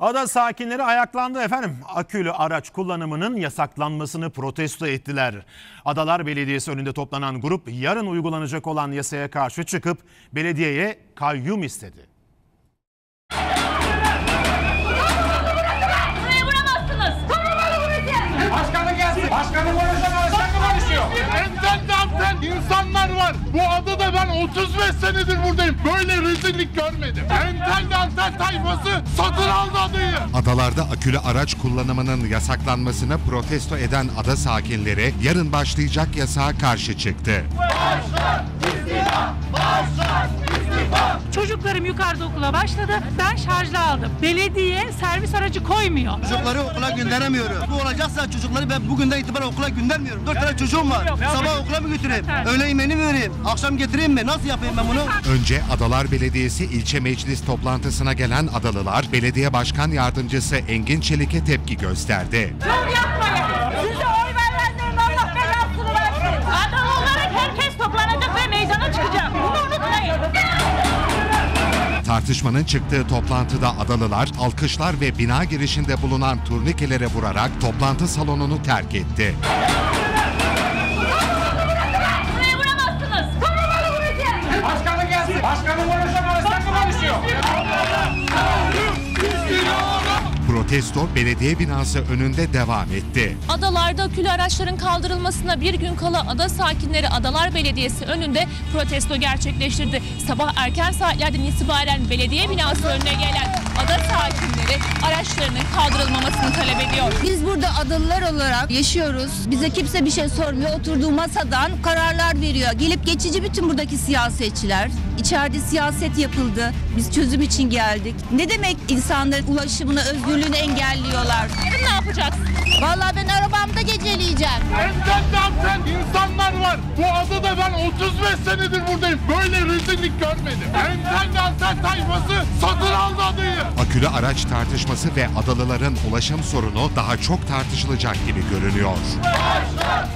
Ada sakinleri ayaklandı efendim. Akülü araç kullanımının yasaklanmasını protesto ettiler. Adalar Belediyesi önünde toplanan grup yarın uygulanacak olan yasaya karşı çıkıp belediyeye kayyum istedi. Başkanı gelsin. Başkanı konuşan başkanı konuşuyor. Entel de insanlar var. Bu adada 35 senedir buradayım. Böyle rezillik görmedim. Entel de antel tayfası satın aldı adayı. Adalarda akülü araç kullanımının yasaklanmasını protesto eden ada sakinleri yarın başlayacak yasağa karşı çıktı. Çocuklarım yukarıda okula başladı. Ben şarjlı aldım. Belediye servis aracı koymuyor. Çocukları okula gönderemiyorum. Bu olacaksa çocukları ben bugünden itibaren okula göndermiyorum. Dört tane çocuğum var. Sabah okula mı götüreyim? Öğle yemeğini mi vereyim? Akşam getireyim mi? Nasıl yapayım ben bunu? Önce Adalar Belediyesi ilçe meclis toplantısına gelen adalılar belediye başkan yardımcısı Engin Çelik'e tepki gösterdi. Dur yapmayın. Size Tartışmanın çıktığı toplantıda adalılar alkışlar ve bina girişinde bulunan turnikelere vurarak toplantı salonunu terk etti. Protesto belediye binası önünde devam etti. Adalarda akülü araçların kaldırılmasına bir gün kala ada sakinleri Adalar Belediyesi önünde protesto gerçekleştirdi. Sabah erken saatlerden itibaren belediye binası önüne gelen araçlarının kaldırılmamasını talep ediyor. Biz burada adalılar olarak yaşıyoruz. Bize kimse bir şey sormuyor. Oturduğu masadan kararlar veriyor. Gelip geçici bütün buradaki siyasetçiler. İçeride siyaset yapıldı. Biz çözüm için geldik. Ne demek insanların ulaşımını, özgürlüğünü engelliyorlar? Yarın ne yapacaksın? Vallahi ben arabamda geceleyeceğim. Entel de antel insanlar var. Bu adada ben 35 senedir buradayım. Böyle rezillik görmedim. Entel de antel tayfası satın aldı adayı. Akülü araç tartışması ve adalıların ulaşım sorunu daha çok tartışılacak gibi görünüyor. Başlar!